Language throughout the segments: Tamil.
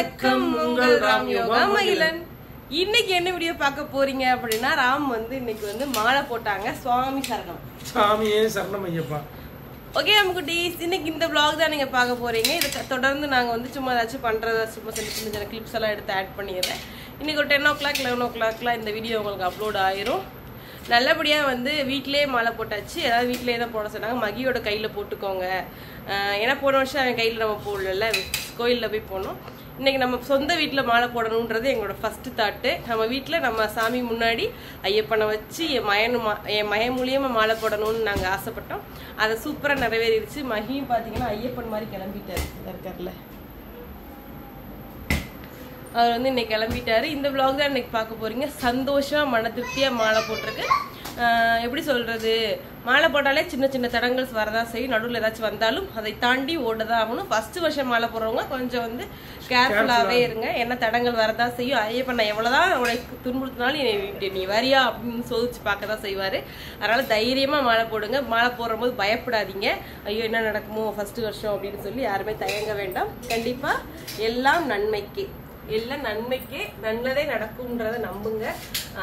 வணக்கம் உங்கள் ராம் யோகா மகிழன் இன்னைக்கு என்ன வீடியோ பார்க்க போறீங்க அப்படின்னா ராம் வந்து இன்னைக்கு வந்து மாலை போட்டாங்க. சுவாமி சரணம். சாமியே சரணம் ஐயப்பா. ஓகே நம்ம குட்டீஸ் இன்னைக்கு இந்த vlog தான் நீங்க பார்க்க போறீங்க. இதை தொடர்ந்து நாங்க வந்து சும்மா ஏதாச்சும் பண்றத சும்மா சின்ன சின்ன சின்ன கிளிப்ஸ் எல்லாம் எடுத்து ஆட் பண்ணிடுறேன். இன்னைக்கு ஒரு டென் ஓ கிளாக் லெவன் ஓ கிளாக்லாம் இந்த வீடியோ உங்களுக்கு அப்லோட் ஆயிரும். நல்லபடியாக வந்து வீட்டிலே மாலை போட்டாச்சு. அதாவது வீட்டிலே தான் போட சொன்னாங்க. மகியோட கையில் போட்டுக்கோங்க. ஏன்னா போன வருஷம் அவன் கையில் நம்ம போடல கோயிலில் போய் போனோம். இன்னைக்கு நம்ம சொந்த வீட்டில் மாலை போடணுன்றது எங்களோட ஃபஸ்ட்டு தாட்டு நம்ம வீட்டில் நம்ம சாமி முன்னாடி ஐயப்பனை வச்சு என் மயனு மா என் மய மூலியமாக மாலை போடணும்னு நாங்கள் ஆசைப்பட்டோம். அதை சூப்பராக நிறைவேறிடுச்சு. மகியும் பார்த்தீங்கன்னா ஐயப்பன் மாதிரி கிளம்பிட்டாரு இருக்கார்ல அவர் வந்து இன்னைக்கு கிளம்பிட்டாரு. இந்த vlog தான் இன்னைக்கு பார்க்க போறீங்க. சந்தோஷமா மன திருப்தியா மாலை போட்டிருக்கு. எப்படி சொல்றது? மாலை போட்டாலே சின்ன சின்ன தடங்கல்ஸ் வரதான் செய்யும். நடுவில் ஏதாச்சும் வந்தாலும் அதை தாண்டி ஓடதான் ஆகணும். ஃபர்ஸ்ட் வருஷம் மாலை போடுறவங்க கொஞ்சம் வந்து கேர்ஃபுல்லாகவே இருங்க. என்ன தடங்கள் வரதான் செய்யும். ஐயப்பன் நான் எவ்வளோதான் உனக்கு துன்புறுத்தினாலும் நீ வரியா அப்படின்னு சோதிச்சு பார்க்க தான் செய்வார். அதனால தைரியமாக மாலை போடுங்க. மாலை போடும்போது பயப்படாதீங்க. ஐயோ என்ன நடக்குமோ ஃபர்ஸ்ட் வருஷம் அப்படின்னு சொல்லி யாருமே தயங்க வேண்டாம். கண்டிப்பாக எல்லாம் நன்மைக்கு. எல்லாம் நன்மைக்கே நல்லதே நடக்கும்ன்றத நம்புங்க.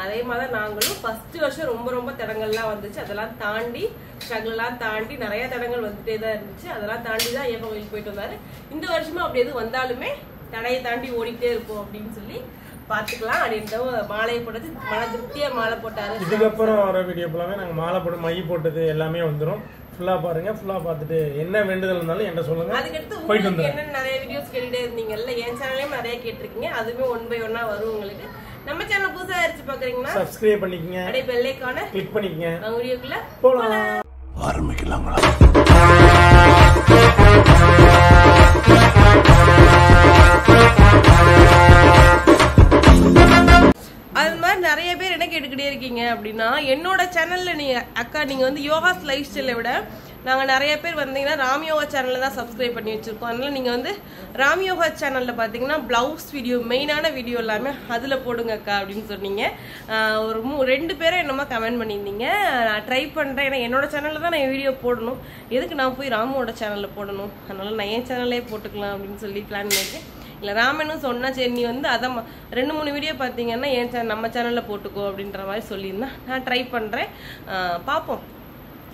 அதே மாதிரி நாங்களும் ஃபர்ஸ்ட் வருஷம் ரொம்ப ரொம்ப தடங்கள்லாம் வந்துச்சு. அதெல்லாம் தாண்டி ஸ்ட்ரகிள்லாம் தாண்டி நிறைய தடங்கள் வந்துட்டே தான் இருந்துச்சு. அதெல்லாம் தாண்டி தான் ஐயப்பன் கோயிலுக்கு போயிட்டு வந்தாரு. இந்த வருஷமும் அப்படி எதுவும் வந்தாலுமே தடையை தாண்டி ஓடிட்டே இருப்போம் அப்படின்னு சொல்லி பார்த்துக்கலாம். அப்படின்ற மாலையை போட்டது மன திருப்தியா மாலை போட்டாரு இதுக்கப்புறம் வர வீடியோ ஃபுல்லாமே நாங்கள் மாலை போட்டு மை போட்டது எல்லாமே வந்துடும் ஃபுல்லாக பாருங்க ஃபுல்லாக பார்த்துட்டு என்ன வேண்டுதல் இருந்தாலும் என்கிட்ட சொல்லுங்க. அதுக்கடுத்து போயிட்டு வந்துடுறேன். என்ன நிறைய வீடியோஸ் கேட்டுட்டே இருந்தீங்கல்ல என் சேனலையும் நிறைய கேட்டிருக்கீங்க. அதுவுமே ஒன் பை ஒன்னா வரும் உங்களுக்கு. நம்ம சேனல் புதுசா அரிச்சு பாக்குறீங்கன்னா சப்ஸ்கிரைப் பண்ணிக்கங்க. அப்படியே பெல்லைக்கான கிளிக் பண்ணிக்கங்க. வீடியோக்குள்ள போகலாம் அது இருக்கீங்க அப்படின்னா என்னோட சேனல்ல நீங்க அக்கா நீங்க வந்து யோகாஸ் லைஃப் ஸ்டைலை விட நாங்க நிறைய பேர் வந்தீங்கன்னா ராம் யோகா சேனல்ல தான் சப்ஸ்கிரைப் பண்ணி வச்சிருக்கோம். அதனால நீங்க வந்து ராம் யோகா சேனல்ல பாத்தீங்கன்னா பிளவுஸ் வீடியோ மெயினான வீடியோ எல்லாமே அதுல போடுங்க அக்கா அப்படின்னு சொன்னீங்க. ஒரு மூ ரெண்டு பேரும் என்னமோ கமெண்ட் பண்ணியிருந்தீங்க. நான் ட்ரை பண்றேன். ஏன்னா என்னோட சேனல்ல தான் நான் வீடியோ போடணும். எதுக்கு நான் போய் ராமோட சேனல்ல போடணும்? அதனால நான் என் சேனல்லே போட்டுக்கலாம் அப்படின்னு சொல்லி பிளான் பண்ணியிருக்கேன். இல்லை ராமனும் சொன்னா சரி நீ வந்து அதான் ம- ரெண்டு மூணு வீடியோ பார்த்தீங்கன்னா என் சேனல் நம்ம சேனலில் போட்டுக்கோ அப்படின்ற மாதிரி சொல்லியிருந்தேன் நான் ட்ரை பண்ணுறேன் பார்ப்போம்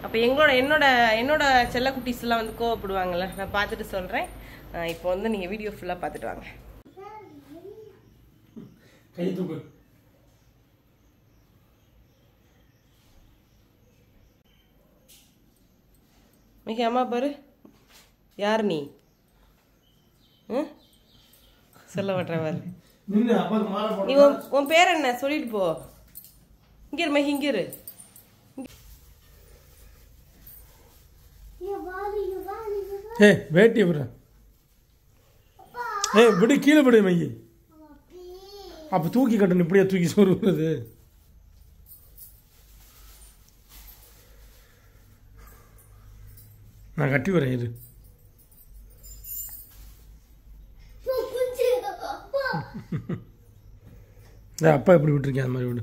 அப்போ எங்களோட என்னோட என்னோட செல்ல குட்டீஸ்லாம் வந்து கோவப்படுவாங்கல்ல நான் பார்த்துட்டு சொல்கிறேன் இப்போ வந்து நீங்கள் வீடியோ ஃபுல்லாக பார்த்துட்டு வாங்க. கை தூக்கு. மிக அம்மா பாரு. யார் நீ? ம்? சொல்ல மாட்டேன் பாரு. நின்று அப்பாவுக்கு மாலை போட நீ உன் பேர் என்ன? சொல்லிட்டு போ. இங்க இரு. மகி இங்க இரு ஏ வேட்டி விடுற. ஏ விடு கீழே விடு மையி அப்போ தூக்கி கட்டணும் இப்படியே தூக்கி சொருகிறது நான் கட்டி வரேன் இரு. ஏ, அப்பா எப்படி விட்டுருக்கேன் அந்த மாதிரி விடு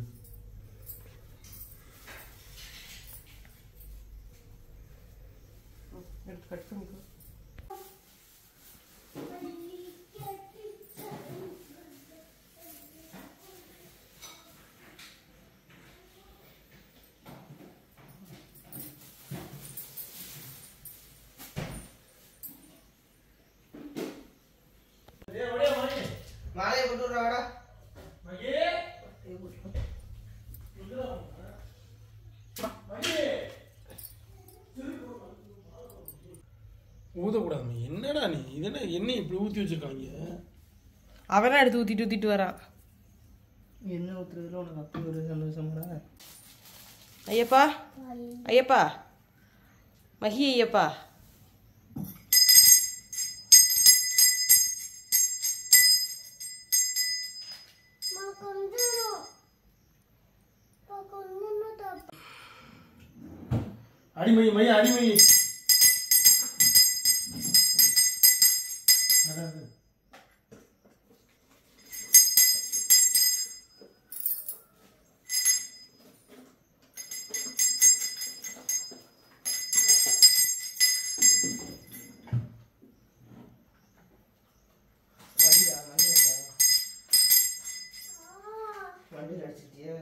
மாலையை போட்டு விட்றாடா ஊதக்கூடாது என்னடா நீ? இது என்ன எண்ணெய் இப்படி ஊற்றி வச்சிருக்காங்க? அவனா எடுத்து ஊத்திட்டு ஊத்திட்டு வரான் என்ன ஊத்துறதுல உனக்கு அப்படி ஒரு சந்தோஷமாடா. ஐயப்பா. ஐயப்பா. மகி ஐயப்பா. அடிமை மை அடிமை. 사랑은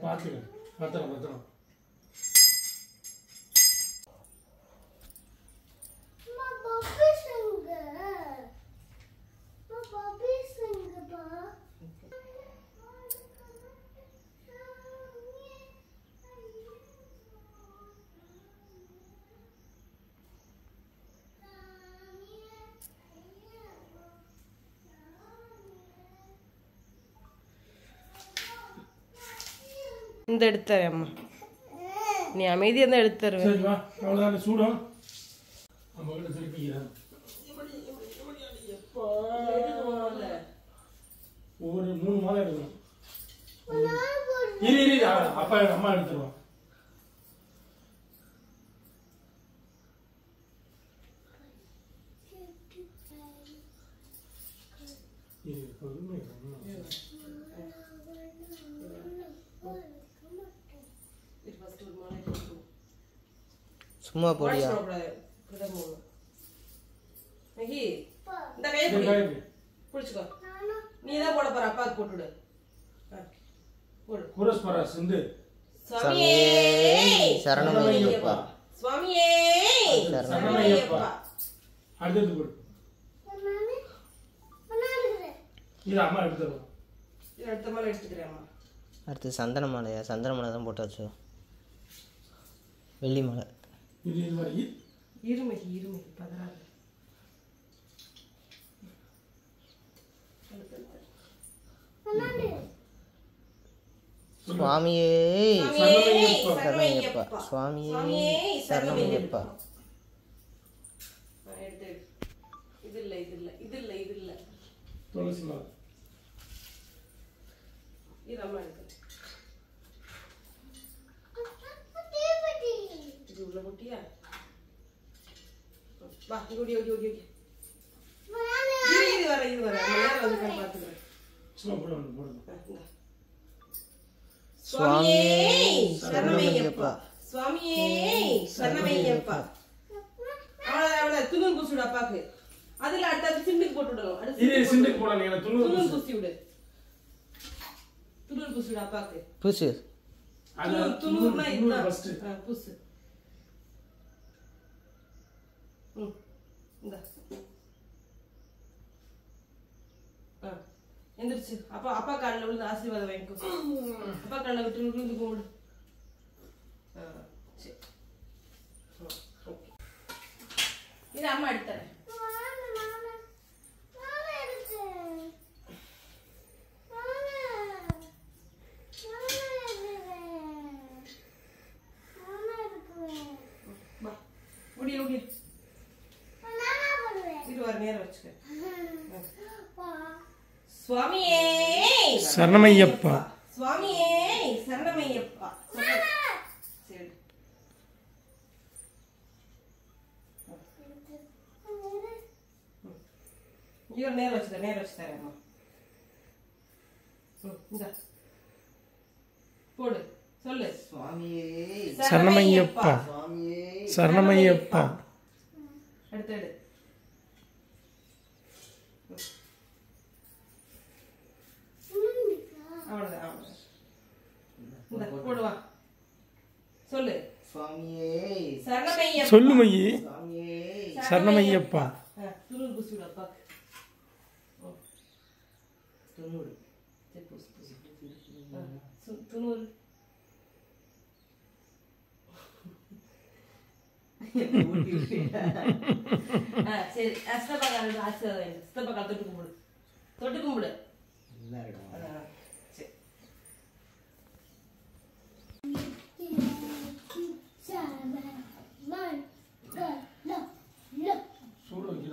맞더라 맞더라 맞더라 இருந்து இந்த எடுத்துறேன் அம்மா நீ அமைதியாக இருந்தால் எடுத்து தருவேன் சரி வா சூடம் நம்ம மூணு மாதம் எடுக்கணும். இரு இரு அப்பா அம்மா எடுத்துருவான். பொறுமை, சும்மா போடியா மகி இந்த கையை பிடி. பிடிச்சுக்கோ. நீ தான் போட போற அப்பாவுக்கு போட்டு விடு ஆ, போடு குரஸ்பரா சிந்து. சுவாமியே! சரணமையப்பா. சுவாமியே! சரணமையப்பா. அடுத்தது போடு இது அம்மா எடுத்துருவோம் இது அடுத்த மாதிரி எடுத்துக்கிறேன் அம்மா. அடுத்து சந்தன மாலையா? சந்தன மாலை தான் போட்டு வச்சோம் வெள்ளி மாலை. இது இது மாதிரி இருமகி இருமகி பதறாது சுவாமியே. சரணமையப்பா. சுவாமியே எடு. இது இல்ல இது இல்ல இது இல்ல இது இல்ல துளசி இது அம்மா எடுக்கிறேன் உள்ள குட்டியா வா இங்க ஓடி ஓடி ஓடி ஓடி இது வர இது வர நம்ம நேரம் வந்து நான் பாத்துக்கிறேன் சும்மா போடு ஒன்று போடுங்க ஆ, இந்தா. சுவாமியே சரணமையப்பா சுவாமியே சரணமையப்பா அவ்வளவு அவ்வளவு துணூர் பூசி விடு அப்பாக்கு அதுல அடுத்தது சிண்டுக்கு போட்டு விடணும் அடுத்து இது சிண்டுக்கு போடணும் எனக்கு பூசி விடு துணூர் பூசி விடு அப்பாக்கு துணூர் துணூர்னா துணூறு இதுதான் பூசு ம் இந்தா. ஆ எந்திரிச்சு. அப்பா அப்பா காலில் விழுந்து ஆசீர்வாதம் வாங்கிக்கோ. அப்பா காலில் விட்டு விழுந்து கும்பிடு. ஆ சரி. ஓகே. இது அம்மா எடுத்துறேன் வா ஓடி ஓடி இது வர நேரம் வச்சுக்க சுவாமியே. சரணமையப்பா. சுவாமியே சரணமையப்பா. சரி இவர் நேரம் வச்சு தரேன் நேரம் வச்சு தரேன் அம்மா போடு சொல்லு. சுவாமியே. சரணமையப்பா. சுவாமியே. சரணமையப்பா. எடுத்து எடு அவ்வளவுதான் அவ்வளவுதான் இந்தா, போடு வா சொல்லு சுவாமியே சரணமையப்பா சொல்லு மையி சுவாமியே சரணமையப்பா ஆ, துணூர் பூசி விடு அப்பாக்கு துண்ணூறு சரி, பூசு, பூசு, பூசு. ஆ, சு- துணூறு ஆ, சரி ஆ, சித்தப்பா காலில் ஆசீர்வாதம். வாங்கிடு. சித்தப்பா கால் தொட்டு கும்பிடு. தொட்டு கும்பிடு ஆ, சரி சூடு வைக்கிறாது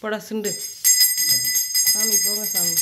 போடா சுண்டு சாமி போங்க சாமி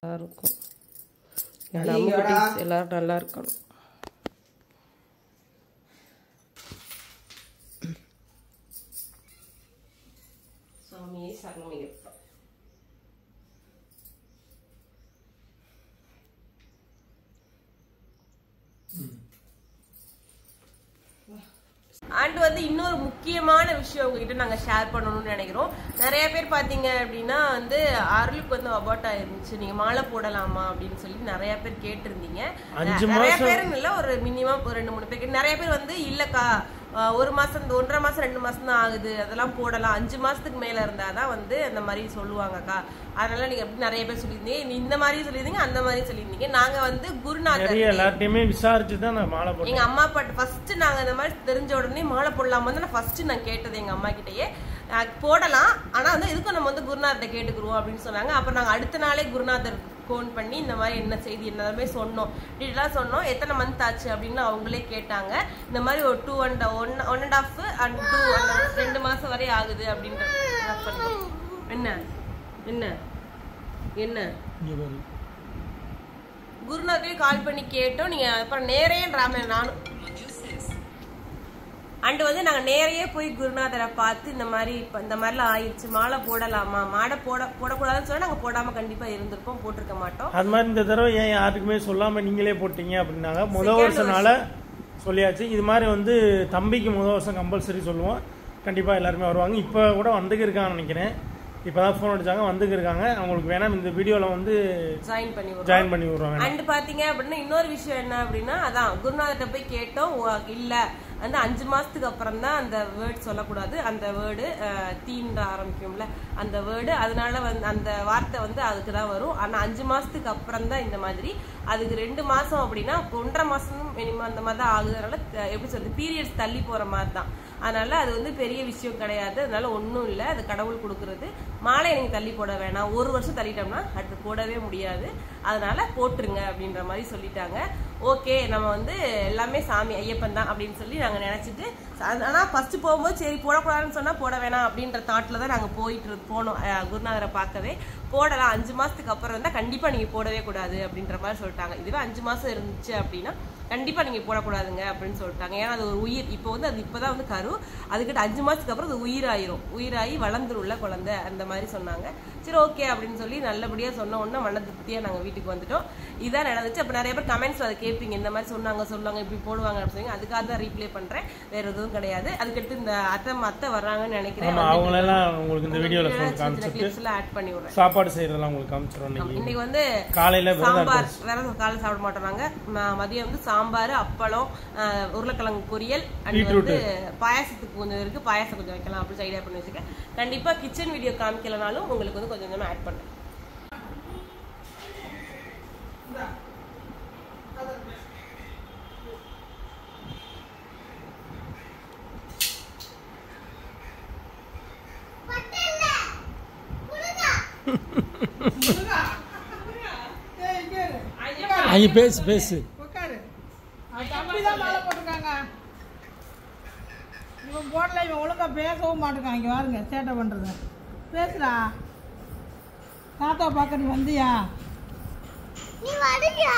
எடுத்துக்கோங்க இருக்கும். எல்லாரும் நல்லா இருக்கணும். அண்ட் வந்து இன்னொரு முக்கியமான விஷயம் உங்ககிட்ட நாங்க ஷேர் பண்ணணும்னு நினைக்கிறோம் நிறைய பேர் பாத்தீங்க அப்படின்னா வந்து அருளுக்கு வந்து அபார்ட் ஆயிருந்துச்சு நீங்க மாலை போடலாமா அப்படின்னு சொல்லி நிறைய பேர் கேட்டிருந்தீங்க நிறைய. பேர் இல்ல ஒரு மினிமம் ஒரு ரெண்டு மூணு பேர் நிறைய பேர் வந்து இல்லக்கா ஒரு மாசம் இந்த ஒன்றரை மாசம் ரெண்டு மாசம் தான் ஆகுது. அதெல்லாம் போடலாம். அஞ்சு மாசத்துக்கு மேல இருந்தாதான் வந்து அந்த மாதிரி சொல்லுவாங்கக்கா அதனால நீங்க எப்படி நிறைய பேர் சொல்லியிருந்தீங்க. நீ இந்த மாதிரி சொல்லியிருந்தீங்க அந்த மாதிரி சொல்லியிருந்தீங்க. நாங்க வந்து குருநாதர் எல்லார்ட்டையுமே விசாரிச்சு தான் நான் மாலை போட்டேன். எங்க அம்மா பாட்டு ஃபர்ஸ்ட் நாங்க இந்த மாதிரி தெரிஞ்ச உடனே மாலை போடலாமா தான் நான் ஃபர்ஸ்ட் நான் கேட்டது எங்க அம்மா கிட்டயே. போடலாம். ஆனா வந்து எதுக்கும் நம்ம வந்து குருநாதர்கிட்ட கேட்டுக்குருவோம் அப்படின்னு சொன்னாங்க. அப்புறம் நாங்க அடுத்த நாளே குருநாதர் ஃபோன் பண்ணி இந்த மாதிரி என்ன செய்தி என்னமே சொன்னோம். டீட்டெயிலாக சொன்னோம். எத்தனை மந்த் ஆச்சு அப்படின்னு அவங்களே கேட்டாங்க. இந்த மாதிரி ஒரு two and one one and half and two ரெண்டு மாசம் வரை ஆகுது அப்படின்ற என்ன? என்ன? என்ன. குருநாதரே கால் பண்ணி கேட்டோம். நீங்க அப்புறம் நேரையன்றாம நானும் அண்ட் வந்து நாங்க நேரையே போய் குருநாதரை பார்த்து இந்த மாதிரி இப்ப இந்த மாதிரிலாம் ஆயிடுச்சு மாலை போடலாமா? மாடை போட போடக்கூடாதுன்னு சொன்னா நாங்க போடாம கண்டிப்பா இருந்திருப்போம் போட்டிருக்க மாட்டோம். அது மாதிரி இந்த தடவை ஏன் யாருக்குமே சொல்லாம நீங்களே போட்டீங்க அப்படின்னாங்க. முத Second வருஷனால சொல்லியாச்சு. இது மாதிரி வந்து தம்பிக்கு முத வருஷம் கம்பல்சரி சொல்லுவோம். கண்டிப்பா எல்லாருமே வருவாங்க. இப்போ கூட வந்துக்கு இருக்காங்கன்னு நினைக்கிறேன். இப்பதான் ஃபோன் அடிச்சாங்க வந்துக்கு இருக்காங்க. அவங்களுக்கு வேணாம் இந்த வீடியோல வந்து ஜாயின் பண்ணி ஜாயின் பண்ணி விடுறாங்க அண்ட் பாத்தீங்க அப்படின்னா இன்னொரு விஷயம் என்ன அப்படின்னா அதான் குருநாதர்கிட்ட போய் கேட்டோம் இல்ல. அந்த அஞ்சு மாதத்துக்கு அப்புறம் தான் அந்த வேர்ட் சொல்லக்கூடாது. அந்த வேர்டு தீன்ற ஆரம்பிக்கும்ல. அந்த வேர்டு அதனால வந்து அந்த வார்த்தை வந்து அதுக்கு தான் வரும். ஆனால் அஞ்சு மாதத்துக்கு அப்புறம் தான் இந்த மாதிரி. அதுக்கு ரெண்டு மாதம் அப்படின்னா ஒன்றரை மாதமும் மினிமம் அந்த மாதிரி தான் ஆகுதுனால எப்படி சொல்றது பீரியட்ஸ் தள்ளி போகிற மாதிரி தான். அதனால அது வந்து பெரிய விஷயம் கிடையாது. அதனால ஒன்றும் இல்லை. அது கடவுள் கொடுக்கறது. மாலை நீங்கள் தள்ளி போட வேணாம். ஒரு வருஷம் தள்ளிட்டோம்னா அடுத்து போடவே முடியாது. அதனால போட்டுருங்க அப்படின்ற மாதிரி சொல்லிட்டாங்க. ஓகே நம்ம வந்து எல்லாமே சாமி ஐயப்பன் தான் அப்படின்னு சொல்லி நாங்கள் நினச்சிட்டு ஆனால் ஃபஸ்ட்டு போகும்போது சரி போடக்கூடாதுன்னு சொன்னால் போட வேணாம் அப்படின்ற தாட்டில் தான் நாங்கள் போயிட்டு போனோம். குருநாதரை பார்க்கவே. போடலாம். அஞ்சு மாதத்துக்கு அப்புறம் இருந்தால் கண்டிப்பாக நீங்கள் போடவே கூடாது அப்படின்ற மாதிரி சொல்லிட்டாங்க. இதுவே அஞ்சு மாதம் இருந்துச்சு அப்படின்னா கண்டிப்பாக நீங்கள் போடக்கூடாதுங்க அப்படின்னு சொல்லிட்டாங்க. ஏன்னா அது ஒரு உயிர். இப்போ வந்து அது இப்போ தான் வந்து கரு. அதுக்கிட்ட அஞ்சு மாதத்துக்கு அப்புறம் அது உயிராயிரும். உயிராகி வளர்ந்துரும்ல குழந்தை அந்த மாதிரி சொன்னாங்க. சரி ஓகே அப்படின்னு சொல்லி நல்லபடியா சொன்ன உடனே மன திருப்தியா நாங்க வீட்டுக்கு வந்துட்டோம். இதான் நடந்துச்சு. அப்ப நிறைய பேர் கமெண்ட்ஸ் அதை கேட்பீங்க. இந்த மாதிரி சொன்னாங்க சொல்லுவாங்க இப்படி போடுவாங்க அப்படின்னு சொல்லி அதுக்காக தான் ரீப்ளே பண்றேன். வேற எதுவும் கிடையாது. அதுக்கடுத்து இந்த அத்தை அத்தை வர்றாங்கன்னு நினைக்கிறேன். அவங்களெல்லாம் உங்களுக்கு இந்த வீடியோல சொல்லி காமிச்சிட்டு கிளிப்ஸ் எல்லாம் ஆட் பண்ணி விடுறேன் சாப்பாடு செய்யறதெல்லாம் உங்களுக்கு காமிச்சிடும் இன்னைக்கு. வந்து காலையில சாம்பார் வேற காலை சாப்பிட மாட்டோம் மதியம் வந்து சாம்பார் அப்பளம் உருளைக்கிழங்கு பொரியல் அண்ட். வந்து பாயாசத்துக்கு கொஞ்சம் இருக்கு. பாயாசம் கொஞ்சம் வைக்கலாம் அப்படின்னு ஐடியா பண்ணி வச்சிருக்கேன். கண்டிப்பா கிச்சன் வீடியோ காமிக்கலனாலும் உங்களுக்கு வந்து கொஞ்சம் கொஞ்சமா ஆட் பண்றேன் அங்க பேசு பேசு. உட்காரு. அவன் தம்பி தான் மாலை போட்டிருக்காங்க. இவன் போடல இவன் ஒழுங்கா பேசவும் மாட்டேங்கான் இங்க பாருங்க சேட்டை பண்றது. பேசுடா. தாத்தா பார்க்க நீ வந்தியா? நீ வரியா?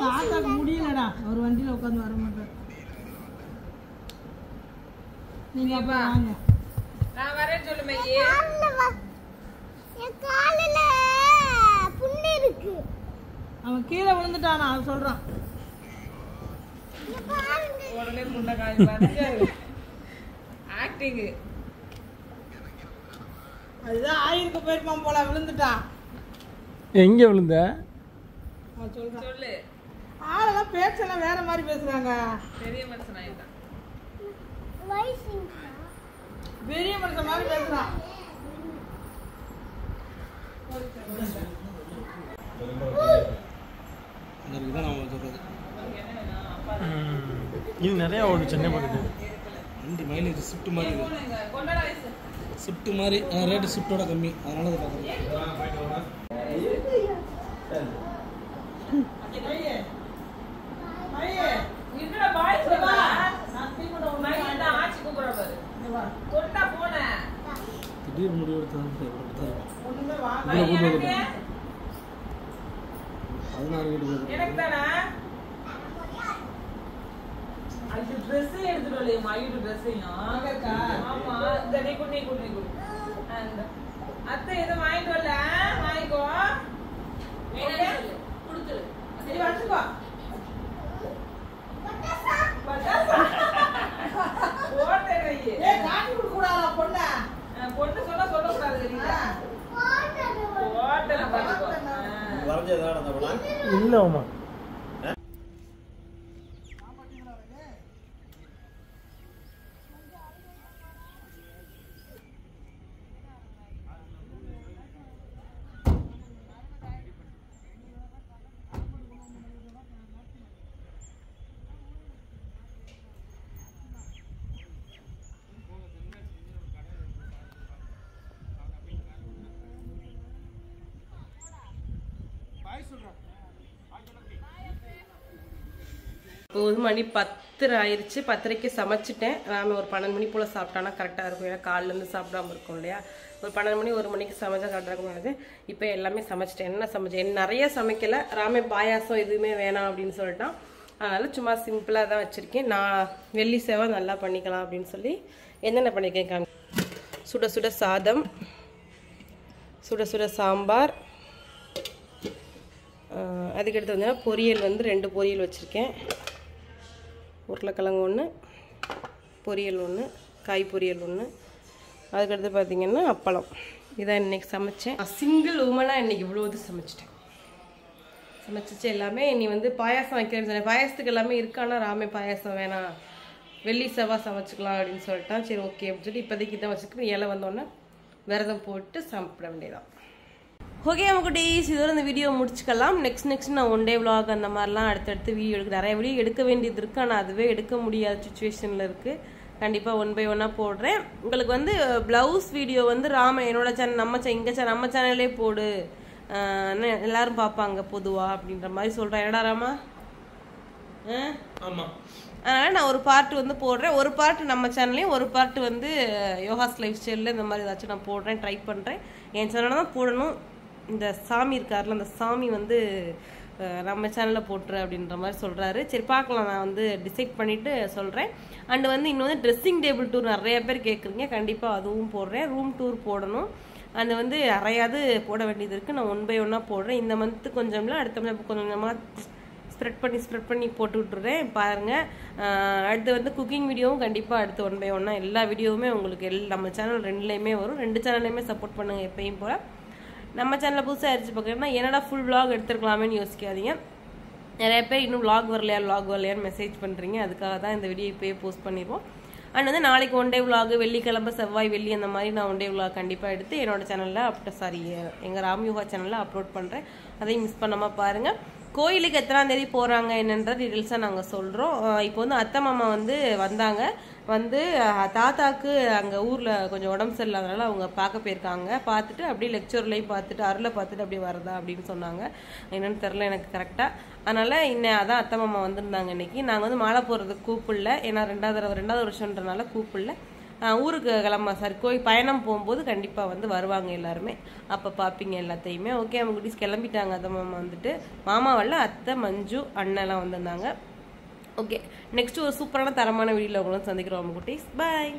தாத்தாக்கு முடியலடா. ஒரு வண்டியில உட்காந்து வர மாட்டார். நீங்க அப்ப வாங்க. கால்ல வ- என் காலில புண்ணு இருக்கு. அவன் கீழே விழுந்துட்டானா அவன் சொல்றான். பாருங்க. உடனே புண்ணை காஞ்சி பார்த்து ஆக்டிங்கு அதுதான் ஆயிருக்க போயிருப்பான் போல விழுந்துட்டான். எங்க விழுந்த? சொல்லு. ஆளெல்லாம் பேச்செல்லாம் வேற மாதிரி பேசுறாங்க. பெரிய மனுஷன் ஆயிட்டான். பெரிய மனுஷன் மாதிரி பேசுறான். இது நிறைய ஓடு சென்னை வண்டி மைலேஜ் ஷிஃப்ட் மாதிரி ஷிஃப்ட்டு மாதிரி ரேட்டு ஷிஃப்ட்டோட கம்மி. அதனால அதை திடீர் முடிவெடுத்தாங்க பதினாறு வீடு ஆட்சி கூப்பிடுற பாரு தொட்டா போன திடீர் முடிவு எடுத்தாங்க ஒண்ணுமே வாங்க இவ்வளோ கூட்டு வந்துட்டேன் பதினாறு வீடு அது ட்ரெஸ் எடுத்துட்டு வரலையே மயூர் ட்ரெஸ்ஸையும்? ஆமா இந்த நீ குடு நீ குடு நீ குடு அந்த. அத்தை இதை வாங்கிட்டு வரல வாங்கிக்கோ. Okay? சரி வச்சுக்கோ பொண்ணை? சொன்னா சொல்லக்கூடாது தமிழா இல்லை உமா. ஒரு மணி பத்தரை ஆயிடுச்சு பத்தரைக்கு சமைச்சிட்டேன். நாம் ஒரு பன்னெண்டு மணி போல் சாப்பிட்டானா கரெக்டாக இருக்கும். ஏன்னா காலிலேருந்து சாப்பிடாம இருக்கும் இல்லையா? ஒரு பன்னெண்டு மணி ஒரு மணிக்கு சமைச்சா கரெக்டாக இருக்கும் இப்போ எல்லாமே சமைச்சிட்டேன். என்ன சமைச்சேன் நிறைய சமைக்கலை. ராமே பாயாசம் எதுவுமே வேணாம் அப்படின்னு சொல்லிட்டான். அதனால் சும்மா சிம்பிளாக தான் வச்சுருக்கேன். நான் வெள்ளி சேவை நல்லா பண்ணிக்கலாம் அப்படின்னு சொல்லி என்னென்ன பண்ணியிருக்கேன் சுட சுட சாதம் சுட சுட சாம்பார் அதுக்கடுத்து வந்து பொரியல் வந்து ரெண்டு பொரியல் வச்சுருக்கேன். உருளைக்கிழங்கு ஒன்று பொரியல் ஒன்று காய் பொரியல் ஒன்று அதுக்கடுத்து பார்த்தீங்கன்னா அப்பளம். இதான் இன்றைக்கி சமைச்சேன். சிங்கிள் உமனாக இன்றைக்கி இவ்வளோ இது சமைச்சிட்டேன். சமைச்சிச்சு எல்லாமே. நீ வந்து பாயாசம் வைக்கிறேன்னு சொன்னேன். பாயாசத்துக்கு எல்லாமே இருக்கானா ராமே பாயாசம் வேணாம். வெள்ளி செவ்வாய் சமைச்சிக்கலாம் அப்படின்னு சொல்லிட்டான். சரி ஓகே அப்படின்னு சொல்லி இப்போதைக்கு தான் வச்சுட்டு இலை வந்தோடனே விரதம் போட்டு சாப்பிட வேண்டியதான் ஓகே குட்டீஸ் இதோட இந்த வீடியோ முடிச்சுக்கலாம். நெக்ஸ்ட் நெக்ஸ்ட் நான் ஒன் டே vlog அந்த மாதிரிலாம் அடுத்தடுத்து வீடியோ எடுக்க நிறைய வீடியோ எடுக்க வேண்டியது இருக்கு. ஆனால் அதுவே எடுக்க முடியாத சுச்சுவேஷனில் இருக்குது கண்டிப்பாக ஒன் பை ஒன்னாக போடுறேன். உங்களுக்கு வந்து ப்ளவுஸ் வீடியோ வந்து ராம என்னோட சேனல் நம்ம சே எங்கள் சேனல் நம்ம சேனல்லே போடு. எல்லாரும் பார்ப்பாங்க பொதுவாக அப்படின்ற மாதிரி சொல்கிறேன் என்னடா ராமா? ஆ ஆமாம் அதனால் நான் ஒரு பார்ட் வந்து போடுறேன். ஒரு பார்ட் நம்ம சேனல்லையும் ஒரு பார்ட் வந்து யோகாஸ் லைஃப் ஸ்டைலில் இந்த மாதிரி ஏதாச்சும் நான் போடுறேன் ட்ரை பண்ணுறேன் என் சேனலில் தான் போடணும். இந்த சாமி இருக்கார்ல அந்த சாமி வந்து நம்ம சேனலில் போட்டுரு அப்படின்ற மாதிரி சொல்கிறாரு சரி பார்க்கலாம். நான் வந்து டிசைட் பண்ணிவிட்டு சொல்கிறேன் அண்டு வந்து இன்னும் வந்து ட்ரெஸ்ஸிங் டேபிள் டூர் நிறைய பேர் கேட்குறீங்க கண்டிப்பாக அதுவும் போடுறேன். ரூம் டூர் போடணும். அது வந்து அறையாவது போட வேண்டியது இருக்குது நான் ஒன் பை ஒன்னாக போடுறேன். இந்த மந்த்து கொஞ்சம்ல அடுத்த மந்த் கொஞ்சம் கொஞ்சமாக ஸ்ப்ரெட் பண்ணி ஸ்ப்ரெட் பண்ணி போட்டு விட்டுறேன். பாருங்கள் அடுத்து வந்து குக்கிங் வீடியோவும் கண்டிப்பாக அடுத்து ஒன் பை ஒன்னாக எல்லா வீடியோவுமே உங்களுக்கு எல் நம்ம சேனல் ரெண்டுலேயுமே வரும். ரெண்டு சேனல்லையுமே சப்போர்ட் பண்ணுங்கள் எப்பயும் போல். நம்ம சேனலில் புதுசாக அடிச்சு பார்க்குறதுனா என்னடா ஃபுல் vlog எடுத்துருக்கலாமேன்னு யோசிக்காதீங்க. நிறைய பேர் இன்னும் vlog வரலையா vlog வரலையான்னு மெசேஜ் பண்ணுறீங்க அதுக்காக தான் இந்த வீடியோ இப்போயே போஸ்ட் பண்ணிடுவோம் அண்ட் வந்து நாளைக்கு ஒன் டே vlog வெள்ளிக்கிழமை செவ்வாய் வெள்ளி அந்த மாதிரி நான் ஒன் டே vlog கண்டிப்பாக எடுத்து என்னோட சேனலில் அப்படி சாரி எங்கள் ராம்யூகா சேனலில் அப்லோட் பண்ணுறேன் அதையும் மிஸ் பண்ணாமல் பாருங்கள் கோயிலுக்கு எத்தனாம் தேதி போகிறாங்க என்னன்ற டீட்டெயில்ஸாக நாங்கள் சொல்கிறோம் இப்போ வந்து அத்தை மாமா வந்து வந்தாங்க. வந்து தாத்தாக்கு அங்கே ஊரில் கொஞ்சம் உடம்பு சரியில்லாதனால அவங்க பார்க்க போயிருக்காங்க. பார்த்துட்டு அப்படியே லெக்சர்லையும் பார்த்துட்டு அருளை பார்த்துட்டு அப்படியே வரதா அப்படின்னு சொன்னாங்க. என்னென்னு தெரில எனக்கு கரெக்டாக அதனால் இன்னும் அதான் அத்தை மாமா வந்திருந்தாங்க இன்னைக்கு. நாங்கள் வந்து மாலை போகிறதுக்கு கூப்பிடல. ஏன்னா ரெண்டாவது தடவை ரெண்டாவது வருஷன்றனால கூப்பிடல. ஊருக்கு கிளம்ப சாரி. கோயில் பயணம் போகும்போது கண்டிப்பாக வந்து வருவாங்க எல்லாருமே. அப்போ பார்ப்பீங்க எல்லாத்தையுமே. ஓகே அவங்க குட்டீஸ் கிளம்பிட்டாங்க. அத்தை மாமா வந்துட்டு. மாமாவில் அத்தை மஞ்சு அண்ணெல்லாம் வந்திருந்தாங்க. ஓகே நெக்ஸ்ட் ஒரு சூப்பரான தரமான வீடியோவில் உங்களும் சந்திக்கிறோம் அவங்க குட்டீஸ். பாய்